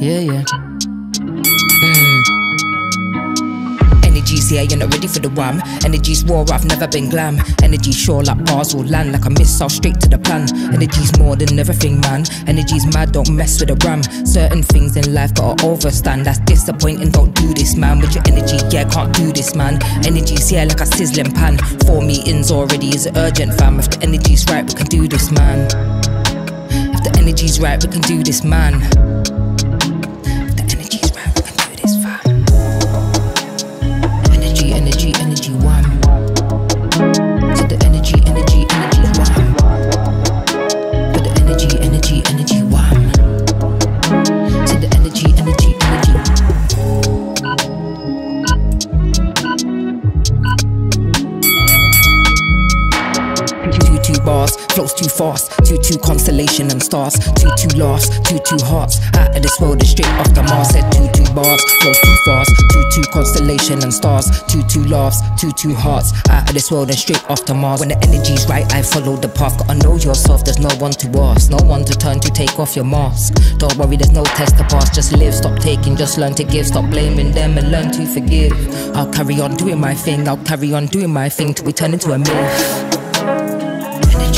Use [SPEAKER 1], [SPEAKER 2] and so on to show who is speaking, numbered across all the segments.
[SPEAKER 1] Yeah, yeah. Mm. Energy's here, you're not ready for the wham. Energy's war, I've never been glam. Energy sure like bars will land, like a missile straight to the plan. Energy's more than everything, man. Energy's mad, don't mess with the ram. Certain things in life gotta overstand. That's disappointing, don't do this, man. With your energy, yeah, can't do this, man. Energy's here like a sizzling pan. Four meetings already is urgent, fam. If the energy's right, we can do this, man. If the energy's right, we can do this, man. Bars, flows too fast. Two two constellation and stars. Two two laughs, two two hearts. Out of this world, is straight off the Mars. Said two two bars, flows too fast. Two two constellation and stars. Two two laughs, two two hearts. Out of this world and straight off the Mars. When the energy's right, I follow the path. Gotta know yourself. There's no one to ask, no one to turn to. Take off your mask. Don't worry, there's no test to pass. Just live, stop taking, just learn to give. Stop blaming them and learn to forgive. I'll carry on doing my thing. I'll carry on doing my thing till we turn into a myth.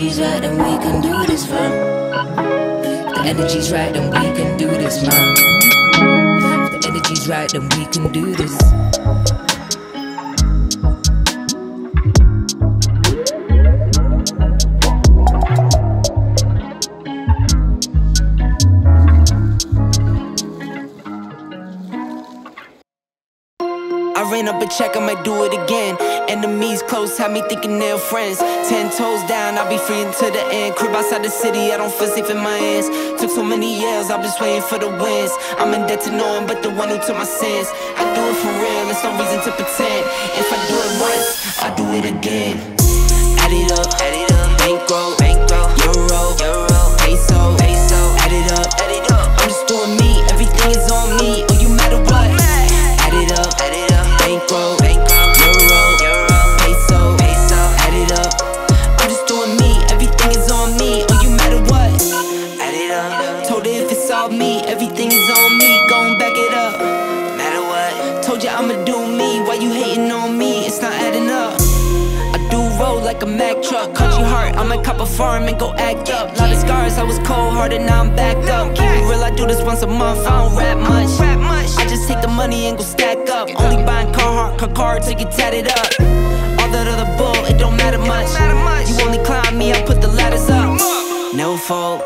[SPEAKER 1] energy's right and we can do this, fam. The energy's right and we can do this, man. The energy's right and we can do this.
[SPEAKER 2] Check, I might do it again. Enemies close, have me thinking they're friends. Ten toes down, I'll be free until the end. Crib outside the city, I don't feel safe in my hands. Took so many years, I'm just waiting for the wins. I'm in debt to no one but the one who took my sins. I do it for real, there's no reason to pretend. If I do it once, I'll do it again. Add it up, add it up. Bankroll, bankroll. Euro, euro. Peso, peso. Add it up. Like a Mack truck. Country heart, I might cop a farm and go act up. Lot of scars, I was cold hearted, now I'm backed up. Keep it real, I do this once a month. I don't rap much. I just take the money and go stack up. Only buying Carhartt, car you get tatted up. All that other bull, it don't matter much. You only climb me, I put the ladders up. No fault,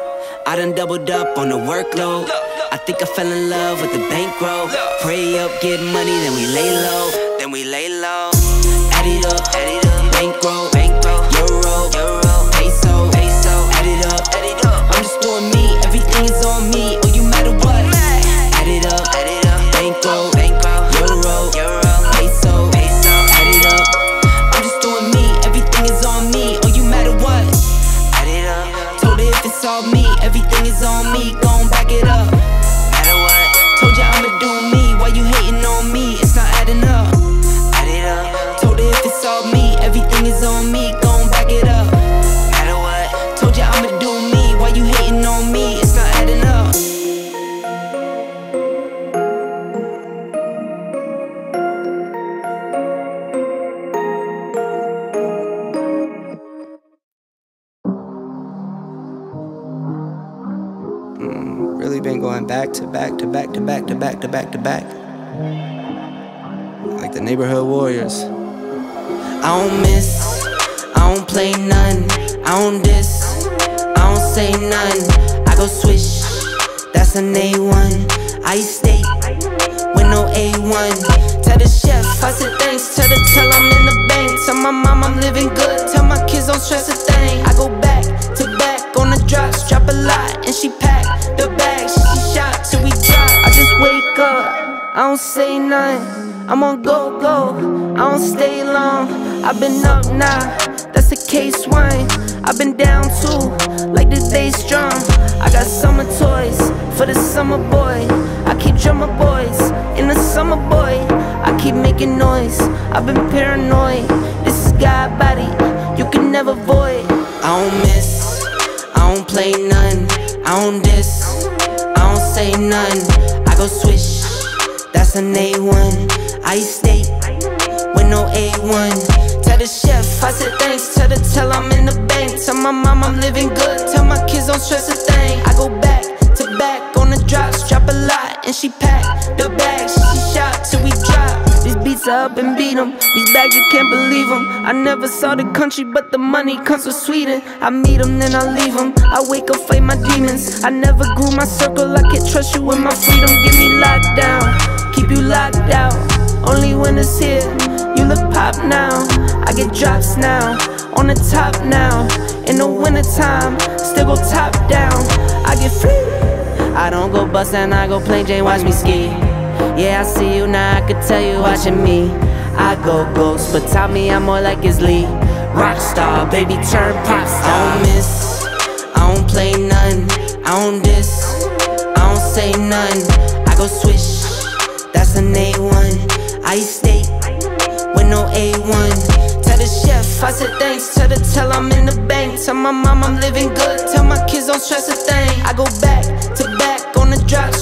[SPEAKER 2] I done doubled up on the workload. I think I fell in love with the bankroll. Pray up, get money, then we lay low. Is on me.
[SPEAKER 3] Really been going back to back to back to back to back to back to back. Like the neighborhood warriors.
[SPEAKER 2] I don't miss, I don't play none, I don't diss, I don't say none. I go swish, that's an A1. I stay with no A1. Tell the chef, I said thanks. Tell the tell I'm in the bank. Tell my mom I'm living good. Tell my kids don't stress a thing. I go back to back on the drops, drop a lot, and she. The bag. She shot till we drop. I just wake up, I don't say nothing. I'm on go go, I don't stay long. I've been up now, that's a case wine. I've been down too, like this day strong. I got summer toys for the summer boy. I keep drummer boys in the summer boy. I keep making noise. I've been paranoid. This is God body, you can never void. I don't miss, I don't play none. I don't diss, I don't say none. I go swish, that's an A1. I stay with no A1. Tell the chef, I said thanks. Tell the tell I'm in the bank. Tell my mom I'm living good. Tell my kids don't stress a thing. I go back to back on the drops, drop a lot, and she pack the bags. Up and beat 'em. These bags, you can't believe 'em. I never saw the country, but the money comes from Sweden. I meet 'em, then I leave 'em. I wake up, fight my demons. I never grew my circle, I can't trust you with my freedom. Give me lockdown, keep you locked out. Only when it's here, you look pop now. I get drops now, on the top now. In the wintertime, still go top down. I get free. I don't go bust and I go plain Jane, watch me ski. Yeah, I see you now, I could tell you watching me. I go ghost, but tell me I'm more like his Lee. Rockstar, baby, turn pop star. I don't miss, I don't play none. I don't diss, I don't say none. I go swish, that's an A1. I stay with no A1. Tell the chef, I said thanks. Tell the tell I'm in the bank. Tell my mom I'm living good. Tell my kids don't stress a thing. I go back to back on the drops,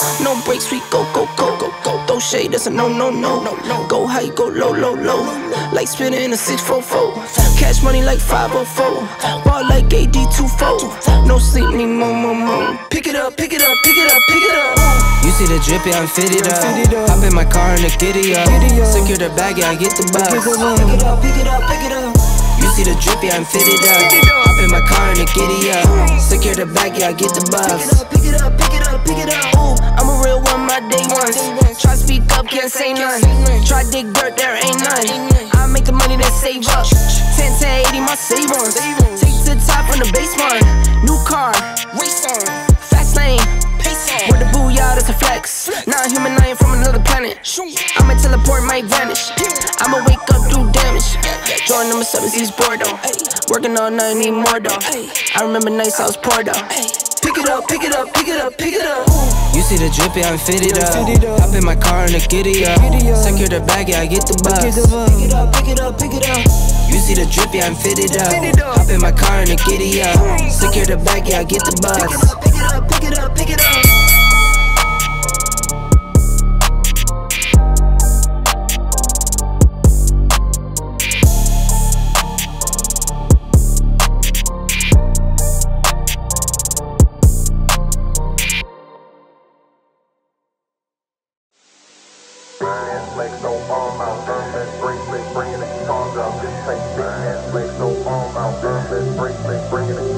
[SPEAKER 2] Shade, that's a no, no, no, no, no. Go high, go low, low, low. Like spinning in a 644. Cash money like 504. Ball like AD24. No sleep, need more, more, more. Pick it up, pick it up, pick it up, pick it up. You see the drippy, I'm fitted up. Hop in my car and the giddy up. Secure the bag, yeah, I get the bus. Pick it up, pick it up, pick it up. You see the drippy, I'm fitted up. Hop in my car and the giddy up. Secure the bag, yeah, I get the bus. Pick it up, pick it up, pick it up. Ooh, I'm a real one, my day ones. Try speak up, can't say none. Try dig dirt, there ain't none. I make the money that save up. 10 to 80, my save ones. Take to the top on the basement. New car, race on. Fast lane, pace on. Where the booyah, that's a flex. Not human, I ain't from another planet. I'ma teleport, might vanish. I'ma wake up, do damage. Join number seven, East Bordeaux. Working all night, need more though. I remember nights I was poor though. Pick it up, pick it up, pick it up, pick it up. You see the drippy, I'm fitted up. Hop in my car and the giddy up. Secure the bag, yeah, I get the bus. Pick it up, pick it up, pick it up. You see the drippy, I'm fitted up. Hop in my car and the giddy up. Secure the bag, yeah, I get the bus. Pick it up, pick it up, pick it up.
[SPEAKER 4] Bringing it on out, there, let's break it, bringing it